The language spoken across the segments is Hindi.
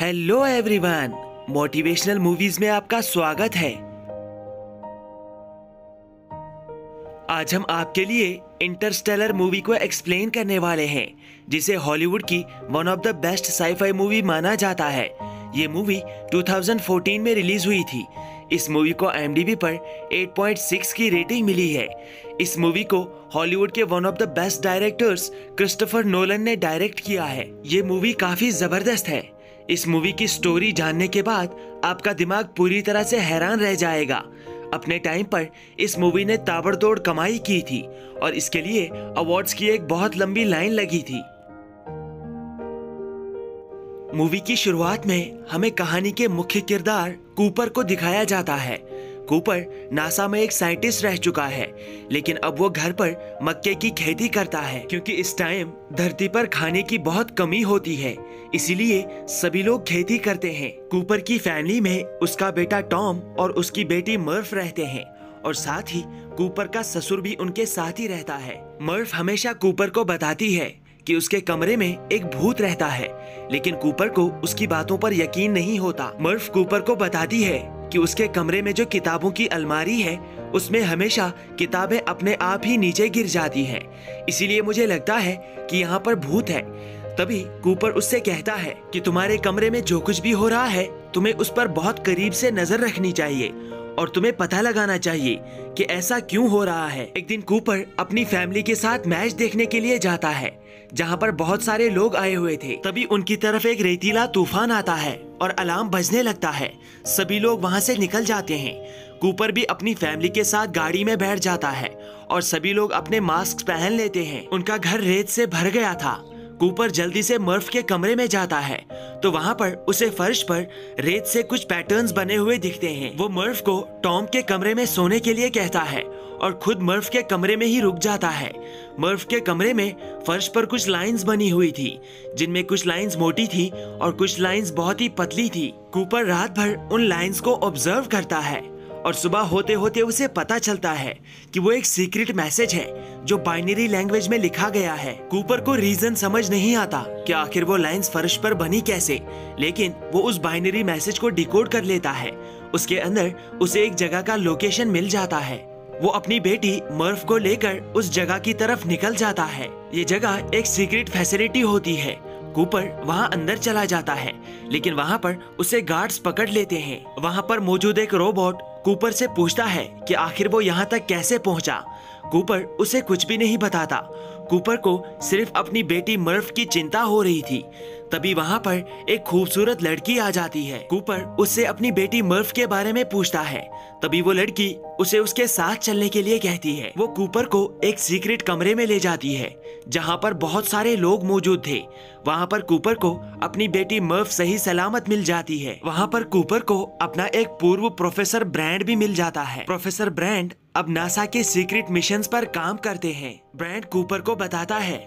हेलो एवरीवन मोटिवेशनल मूवीज़ में आपका स्वागत है। आज हम आपके लिए इंटरस्टेलर मूवी को एक्सप्लेन करने वाले हैं, जिसे हॉलीवुड की one of the best sci-fi movie माना जाता है। ये मूवी 2014 में रिलीज़ हुई थी। इस मूवी को एम पर 8.6 की रेटिंग मिली है। इस मूवी को हॉलीवुड के one of the best directors Christopher Nolan ने डायरेक्ट किया है। ये मूवी काफ़ी ज़बरदस्त है। इस मूवी की स्टोरी जानने के बाद आपका दिमाग पूरी तरह से हैरान रह जाएगा। अपने टाइम पर इस मूवी ने ताबड़तोड़ कमाई की थी और इसके लिए अवार्ड्स की एक बहुत लंबी लाइन लगी थी। मूवी की शुरुआत में हमें कहानी के मुख्य किरदार कूपर को दिखाया जाता है। कूपर नासा में एक साइंटिस्ट रह चुका है, लेकिन अब वो घर पर मक्के की खेती करता है, क्योंकि इस टाइम धरती पर खाने की बहुत कमी होती है, इसीलिए सभी लोग खेती करते हैं। कूपर की फैमिली में उसका बेटा टॉम और उसकी बेटी मर्फ रहते हैं, और साथ ही कूपर का ससुर भी उनके साथ ही रहता है। मर्फ हमेशा कूपर को बताती है कि उसके कमरे में एक भूत रहता है, लेकिन कूपर को उसकी बातों पर यकीन नहीं होता। मर्फ कूपर को बताती है कि उसके कमरे में जो किताबों की अलमारी है, उसमें हमेशा किताबें अपने आप ही नीचे गिर जाती हैं। इसीलिए मुझे लगता है कि यहाँ पर भूत है। तभी कूपर उससे कहता है कि तुम्हारे कमरे में जो कुछ भी हो रहा है, तुम्हें उस पर बहुत करीब से नज़र रखनी चाहिए। और तुम्हें पता लगाना चाहिए कि ऐसा क्यों हो रहा है। एक दिन कूपर अपनी फैमिली के साथ मैच देखने के लिए जाता है, जहाँ पर बहुत सारे लोग आए हुए थे। तभी उनकी तरफ़ एक रेतीला तूफ़ान आता है और अलार्म बजने लगता है। सभी लोग वहाँ से निकल जाते हैं। कूपर भी अपनी फैमिली के साथ गाड़ी में बैठ जाता है और सभी लोग अपने मास्क पहन लेते हैं। उनका घर रेत से भर गया था। कूपर जल्दी से मर्फ के कमरे में जाता है। तो वहाँ पर, उसे फर्श पर, रेत से कुछ पैटर्न्स बने हुए दिखते हैं। वो मर्फ को टॉम के कमरे में सोने के लिए कहता है और खुद मर्फ के कमरे में ही रुक जाता है। मर्फ के कमरे में फर्श पर कुछ लाइंस बनी हुई थी, जिनमें कुछ लाइंस मोटी थी और कुछ लाइंस बहुत ही पतली थी। कूपर रात भर उन लाइंस को ऑब्ज़र्व करता है। और सुबह होते होते उसे पता चलता है कि वो एक सीक्रेट मैसेज है, जो बाइनरी लैंग्वेज में लिखा गया है। कूपर को रीजन समझ नहीं आता कि आखिर वो लाइंस फर्श पर बनी कैसे, लेकिन वो उस बाइनरी मैसेज को डिकोड कर लेता है। उसके अंदर उसे एक जगह का लोकेशन मिल जाता है। वो अपनी बेटी मर्फ को लेकर उस जगह की तरफ़ निकल जाता है। ये जगह एक सीक्रेट फैसिलिटी होती है। कूपर वहाँ अंदर चला जाता है, लेकिन वहाँ पर उसे गार्ड्स पकड़ लेते हैं। वहाँ पर मौजूद एक रोबोट कूपर से पूछता है कि आखिर वो यहाँ तक कैसे पहुँचा। कूपर उसे कुछ भी नहीं बताता। कूपर को सिर्फ़ अपनी बेटी मर्फ की चिंता हो रही थी। तभी वहाँ पर एक खूबसूरत लड़की आ जाती है। कूपर उससे अपनी बेटी मर्फ के बारे में पूछता है। तभी वो लड़की उसे उसके साथ चलने के लिए कहती है। वो कूपर को एक सीक्रेट कमरे में ले जाती है, जहाँ पर बहुत सारे लोग मौजूद थे। वहाँ पर कूपर को अपनी बेटी मर्फ सही सलामत मिल जाती है। वहाँ पर कूपर को अपना एक पूर्व प्रोफेसर ब्रांड भी मिल जाता है। प्रोफेसर ब्रांड अब नासा के सीक्रेट मिशन पर काम करते हैं। ब्रांड कूपर को बताता है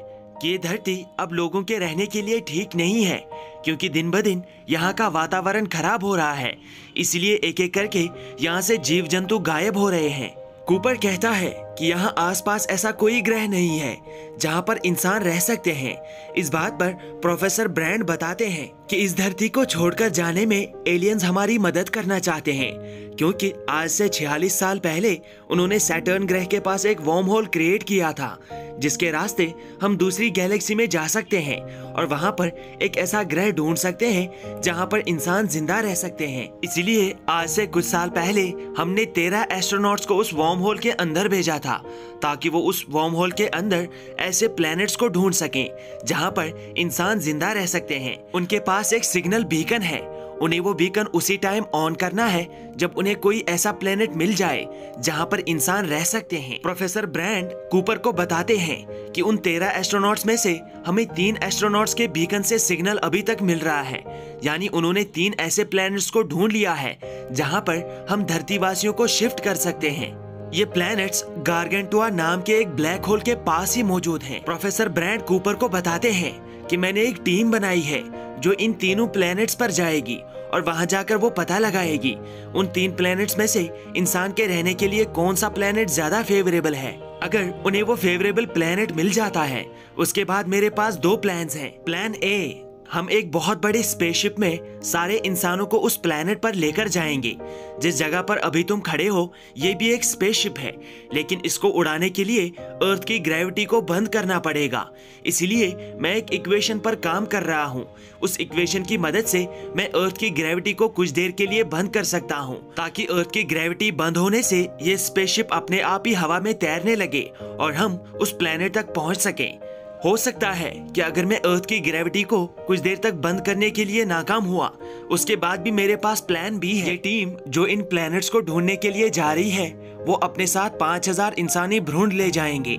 ये धरती अब लोगों के रहने के लिए ठीक नहीं है, क्योंकि दिन ब दिन यहाँ का वातावरण खराब हो रहा है। इसलिए एक एक करके यहाँ से जीव जंतु गायब हो रहे हैं। कूपर कहता है कि यहाँ आसपास ऐसा कोई ग्रह नहीं है, जहाँ पर इंसान रह सकते हैं। इस बात पर प्रोफेसर ब्रांड बताते हैं कि इस धरती को छोड़कर जाने में एलियंस हमारी मदद करना चाहते हैं, क्योंकि आज से 46 साल पहले उन्होंने सैटर्न ग्रह के पास एक वॉर्म होल क्रिएट किया था, जिसके रास्ते हम दूसरी गैलेक्सी में जा सकते हैं और वहाँ पर एक ऐसा ग्रह ढूंढ सकते हैं, जहाँ पर इंसान ज़िंदा रह सकते हैं। इसलिए आज से कुछ साल पहले हमने तेरह एस्ट्रोनॉट्स को उस वॉर्म होल के अंदर भेजा था, ताकि वो उस वॉर्म होल के अंदर ऐसे प्लैनेट्स को ढूंढ सकें, जहाँ पर इंसान ज़िंदा रह सकते हैं। उनके पास एक सिग्नल बीकन है। उन्हें वो बीकन उसी टाइम ऑन करना है, जब उन्हें कोई ऐसा प्लेनेट मिल जाए, जहाँ पर इंसान रह सकते हैं। प्रोफेसर ब्रांड कूपर को बताते हैं कि उन तेरह एस्ट्रोनॉट्स में से हमें तीन एस्ट्रोनॉट्स के बीकन से सिग्नल अभी तक मिल रहा है। यानी उन्होंने तीन ऐसे प्लैनेट्स को ढूंढ लिया है, जहाँ पर हम धरतीवासियों को शिफ्ट कर सकते हैं। ये प्लैनेट्स गार्गेंटुआ नाम के एक ब्लैक होल के पास ही मौजूद हैं। प्रोफेसर ब्रांड कूपर को बताते हैं कि मैंने एक टीम बनाई है जो इन तीनों प्लैनेट्स पर जाएगी और वहाँ जाकर वो पता लगाएगी उन तीन प्लैनेट्स में से इंसान के रहने के लिए कौन सा प्लैनेट ज़्यादा फेवरेबल है अगर उन्हें वो फेवरेबल प्लैनेट मिल जाता है, उसके बाद मेरे पास दो प्लान हैं प्लान ए हम एक बहुत बड़े स्पेसशिप में सारे इंसानों को उस प्लेनेट पर लेकर जाएँगे। जिस जगह पर अभी तुम खड़े हो, ये भी एक स्पेसशिप है। लेकिन इसको उड़ाने के लिए अर्थ की ग्रेविटी को बंद करना पड़ेगा। इसलिए मैं एक इक्वेशन पर काम कर रहा हूँ। उस इक्वेशन की मदद से मैं अर्थ की ग्रेविटी को कुछ देर के लिए बंद कर सकता हूँ। ताकि अर्थ की ग्रेविटी बंद होने से ये स्पेसशिप अपने आप ही हवा में तैरने लगे और हम उस प्लेनेट तक पहुँच सकें। हो सकता है कि अगर मैं अर्थ की ग्रेविटी को कुछ देर तक बंद करने के लिए नाकाम हुआ, उसके बाद भी मेरे पास प्लान भी है। ये टीम जो इन प्लैनेट्स को ढूँढने के लिए जा रही है, वो अपने साथ पाँच हज़ार इंसानी भ्रूण ले जाएँगे।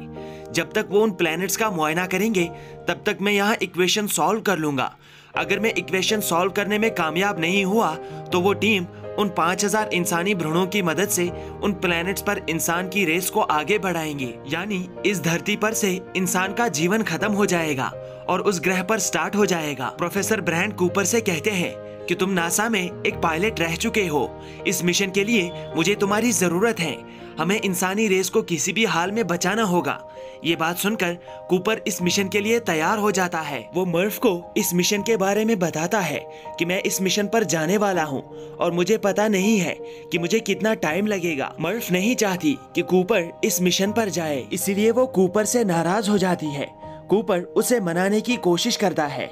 जब तक वो उन प्लैनेट्स का मुआयना करेंगे, तब तक मैं यहाँ इक्वेशन सॉल्व कर लूँगा। अगर मैं इक्वेशन सॉल्व करने में कामयाब नहीं हुआ तो वो टीम उन 5000 इंसानी भ्रूणों की मदद से उन प्लैनेट्स पर इंसान की रेस को आगे बढ़ाएँगे। यानी इस धरती पर से इंसान का जीवन खत्म हो जाएगा और उस ग्रह पर स्टार्ट हो जाएगा। प्रोफेसर ब्रैंड कूपर से कहते हैं कि तुम नासा में एक पायलट रह चुके हो। इस मिशन के लिए मुझे तुम्हारी ज़रूरत है। हमें इंसानी रेस को किसी भी हाल में बचाना होगा। ये बात सुनकर कूपर इस मिशन के लिए तैयार हो जाता है। वो मर्फ को इस मिशन के बारे में बताता है कि मैं इस मिशन पर जाने वाला हूँ और मुझे पता नहीं है कि मुझे कितना टाइम लगेगा। मर्फ नहीं चाहती कि कूपर इस मिशन पर जाए, इसीलिए वो कूपर से नाराज़ हो जाती है। कूपर उसे मनाने की कोशिश करता है।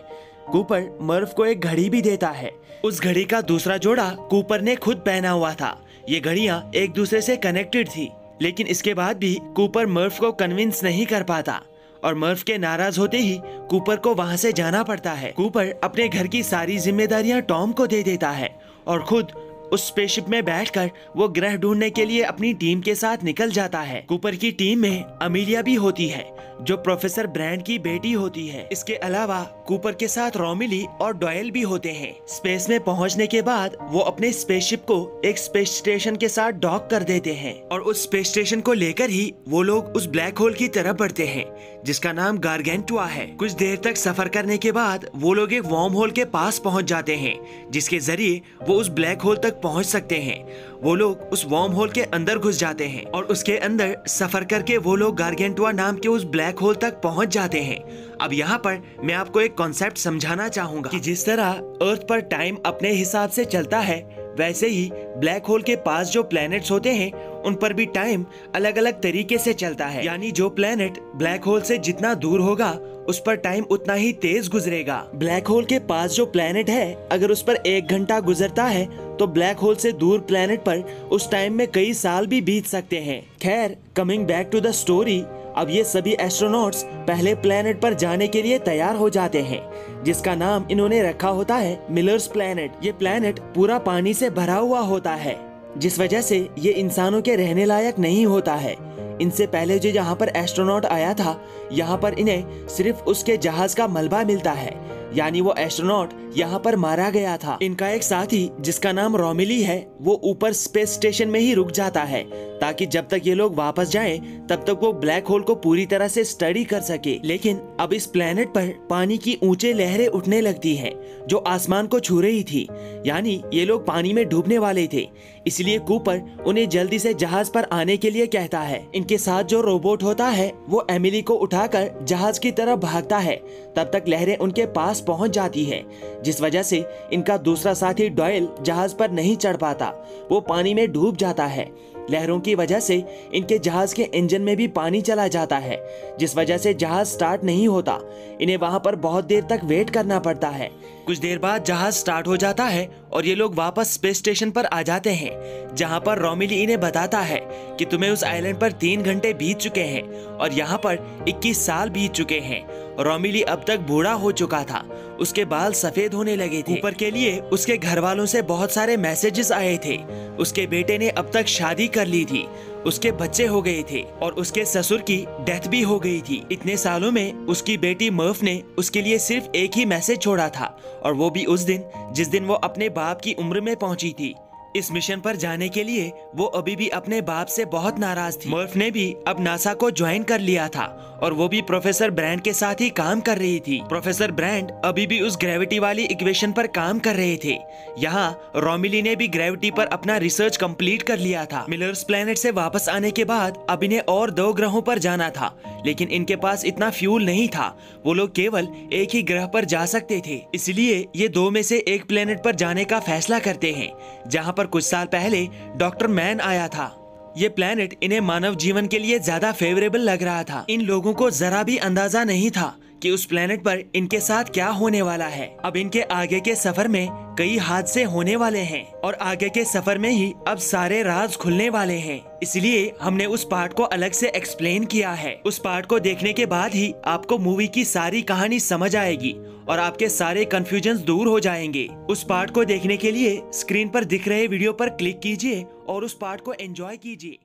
कूपर मर्फ को एक घड़ी भी देता है। उस घड़ी का दूसरा जोड़ा कूपर ने खुद पहना हुआ था। ये घड़ियाँ एक दूसरे से कनेक्टेड थी, लेकिन इसके बाद भी कूपर मर्फ को कन्विंस नहीं कर पाता। और मर्फ के नाराज़ होते ही कूपर को वहाँ से जाना पड़ता है। कूपर अपने घर की सारी जिम्मेदारियाँ टॉम को दे देता है और खुद उस स्पेसशिप में बैठकर वो ग्रह ढूँढने के लिए अपनी टीम के साथ निकल जाता है। कूपर की टीम में अमीलिया भी होती है, जो प्रोफेसर ब्रांड की बेटी होती है। इसके अलावा कूपर के साथ रोमिली और डॉयल भी होते हैं। स्पेस में पहुँचने के बाद वो अपने स्पेसशिप को एक स्पेस स्टेशन के साथ डॉक कर देते हैं। और उस स्पेस स्टेशन को लेकर ही वो लोग उस ब्लैक होल की तरफ़ बढ़ते हैं, जिसका नाम गार्गेंटुआ है। कुछ देर तक सफ़र करने के बाद वो लोग एक वॉर्म होल के पास पहुँच जाते हैं, जिसके ज़रिए वो उस ब्लैक होल तक पहुँच सकते हैं। वो लोग उस वॉर्म होल के अंदर घुस जाते हैं और उसके अंदर सफ़र करके वो लोग गार्गेंटुआ नाम के उस ब्लैक होल तक पहुँच जाते हैं। अब यहाँ पर मैं आपको एक कॉन्सेप्ट समझाना चाहूँगा कि जिस तरह अर्थ पर टाइम अपने हिसाब से चलता है, वैसे ही ब्लैक होल के पास जो प्लैनेट्स होते हैं, उन पर भी टाइम अलग अलग तरीके से चलता है। यानी जो प्लैनेट ब्लैक होल से जितना दूर होगा, उस पर टाइम उतना ही तेज गुजरेगा। ब्लैक होल के पास जो प्लैनेट है, अगर उस पर एक घंटा गुजरता है तो ब्लैक होल से दूर प्लैनेट पर उस टाइम में कई साल भी बीत सकते हैं। खैर coming back to the story अब ये सभी एस्ट्रोनॉट्स पहले प्लेनेट पर जाने के लिए तैयार हो जाते हैं, जिसका नाम इन्होंने रखा होता है मिलर्स प्लेनेट ये प्लेनेट पूरा पानी से भरा हुआ होता है, जिस वजह से ये इंसानों के रहने लायक नहीं होता है। इनसे पहले जो यहाँ पर एस्ट्रोनॉट आया था, यहाँ पर इन्हें सिर्फ़ उसके जहाज़ का मलबा मिलता है यानी वो एस्ट्रोनॉट यहाँ पर मारा गया था। इनका एक साथी, जिसका नाम रोमिली है, वो ऊपर स्पेस स्टेशन में ही रुक जाता है, ताकि जब तक ये लोग वापस जाएँ, तब तक वो ब्लैक होल को पूरी तरह से स्टडी कर सके। लेकिन अब इस प्लेनेट पर पानी की ऊँचे लहरें उठने लगती हैं, जो आसमान को छू रही थी। यानी ये लोग पानी में डूबने वाले थे। इसलिए कूपर उन्हें जल्दी से जहाज़ पर आने के लिए कहता है। इनके साथ जो रोबोट होता है, वो एमिली को उठाकर जहाज़ की तरफ़ भागता है। तब तक लहरें उनके पास पहुँच जाती है, जिस वजह से इनका दूसरा साथी डॉयल जहाज़ पर नहीं चढ़ पाता। वो पानी में डूब जाता है। लहरों की वजह से इनके जहाज़ के इंजन में भी पानी चला जाता है, जिस वजह से जहाज़ स्टार्ट नहीं होता। इन्हें वहाँ पर बहुत देर तक वेट करना पड़ता है। कुछ देर बाद जहाज़ स्टार्ट हो जाता है और ये लोग वापस स्पेस स्टेशन पर आ जाते हैं, जहाँ पर रोमिली इन्हें बताता है कि तुम्हें उस आइलैंड पर तीन घंटे बीत चुके हैं और यहाँ पर 21 साल बीत चुके हैं। रोमिली अब तक बूढ़ा हो चुका था। उसके बाल सफ़ेद होने लगे थे। ऊपर के लिए उसके घर वालों से बहुत सारे मैसेजेस आए थे। उसके बेटे ने अब तक शादी कर ली थी। उसके बच्चे हो गए थे और उसके ससुर की डेथ भी हो गई थी। इतने सालों में उसकी बेटी मर्फ ने उसके लिए सिर्फ़ एक ही मैसेज छोड़ा था और वो भी उस दिन, जिस दिन वो अपने बाप की उम्र में पहुँची थी। इस मिशन पर जाने के लिए वो अभी भी अपने बाप से बहुत नाराज़ थी। मर्फ ने भी अब नासा को ज्वाइन कर लिया था और वो भी प्रोफेसर ब्रांड के साथ ही काम कर रही थी। प्रोफेसर ब्रांड अभी भी उस ग्रेविटी वाली इक्वेशन पर काम कर रहे थे। यहाँ रोमिली ने भी ग्रेविटी पर अपना रिसर्च कंप्लीट कर लिया था। मिलर्स प्लेनेट से वापस आने के बाद अब इन्हें और दो ग्रहों पर जाना था, लेकिन इनके पास इतना फ्यूल नहीं था। वो लोग केवल एक ही ग्रह पर जा सकते थे। इसलिए ये दो में से एक प्लेनेट पर जाने का फैसला करते हैं, जहाँ पर कुछ साल पहले डॉक्टर मैन आया था। ये प्लेनेट इन्हें मानव जीवन के लिए ज़्यादा फेवरेबल लग रहा था। इन लोगों को जरा भी अंदाज़ा नहीं था कि उस प्लेनेट पर इनके साथ क्या होने वाला है। अब इनके आगे के सफ़र में कई हादसे होने वाले हैं और आगे के सफ़र में ही अब सारे राज खुलने वाले हैं। इसलिए हमने उस पार्ट को अलग से एक्सप्लेन किया है। उस पार्ट को देखने के बाद ही आपको मूवी की सारी कहानी समझ आएगी और आपके सारे कंफ्यूजन दूर हो जाएँगे। उस पार्ट को देखने के लिए स्क्रीन पर दिख रहे वीडियो पर क्लिक कीजिए और उस पार्ट को एंजॉय कीजिए।